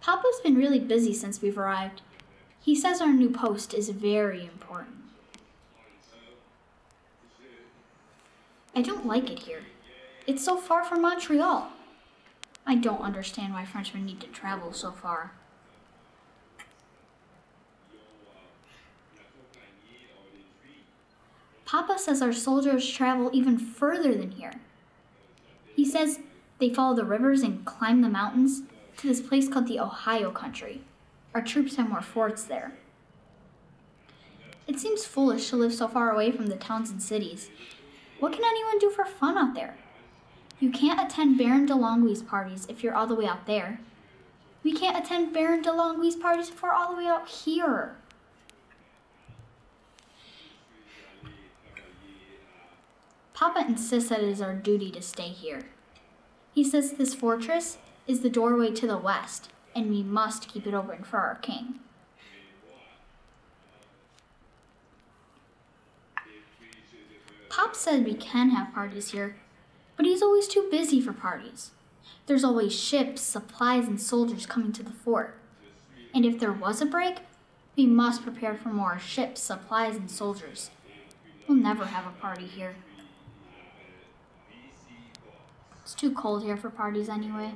Papa's been really busy since we've arrived. He says our new post is very important. I don't like it here. It's so far from Montreal. I don't understand why Frenchmen need to travel so far. Papa says our soldiers travel even further than here. He says they follow the rivers and climb the mountains to this place called the Ohio Country. Our troops have more forts there. It seems foolish to live so far away from the towns and cities. What can anyone do for fun out there? You can't attend Baron de Longueville's parties if you're all the way out there. We can't attend Baron de Longueville's parties if we're all the way out here. Papa insists that it is our duty to stay here. He says this fortress is the doorway to the west, and we must keep it open for our king. Pop said we can have parties here, but he's always too busy for parties. There's always ships, supplies, and soldiers coming to the fort. And if there was a break, we must prepare for more ships, supplies, and soldiers. We'll never have a party here. It's too cold here for parties anyway.